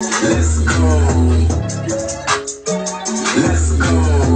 Let's go. Let's go.